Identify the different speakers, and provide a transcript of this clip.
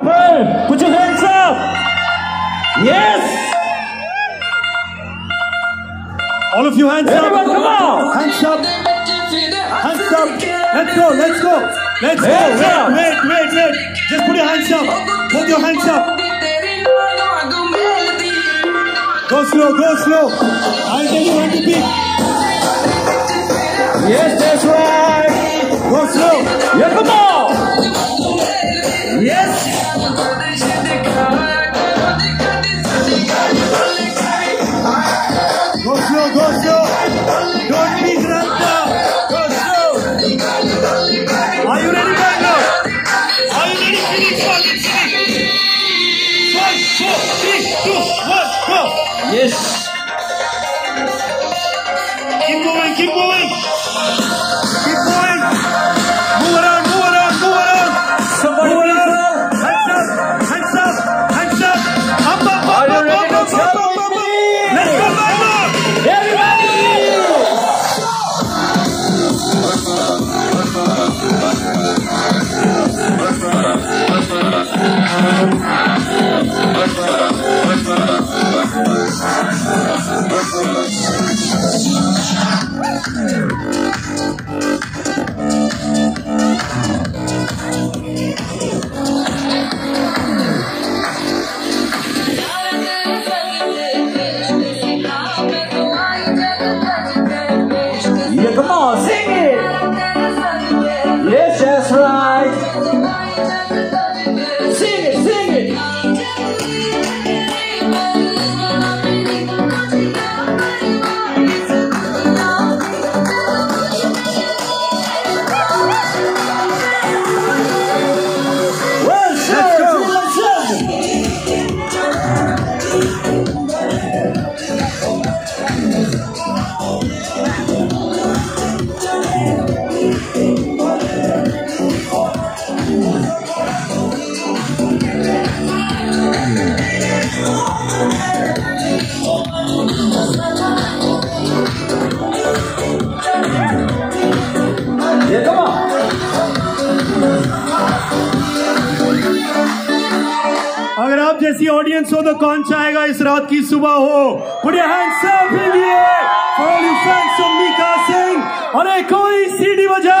Speaker 1: Put your hands up. Yes.
Speaker 2: All of you hands up.
Speaker 1: Everyone, come on.
Speaker 2: Hands up. Hands up. Let's go. Let's go. Let's go.
Speaker 1: Up.
Speaker 2: Wait, wait, wait, wait. Just put your hands up. Put your hands up. Go slow. Go slow. I'll tell you when to beat.
Speaker 1: Yes, that's right.
Speaker 2: Four, three, two, one, go.
Speaker 1: Yes.
Speaker 2: Keep moving, keep moving. Keep moving. Move around, move around, move around.
Speaker 1: Somebody
Speaker 2: Move around. Hands up, hands up, hands up. Up, up, up,
Speaker 1: Are you
Speaker 2: up, up, up, up, up, up. Let's go, Bangalore.
Speaker 1: Everybody. Yeah,
Speaker 2: अगर आप जैसी audience हो तो कौन चाहेगा इस रात की सुबह हो? बुढ़िया सिंह अरे कोई सीडी बजा।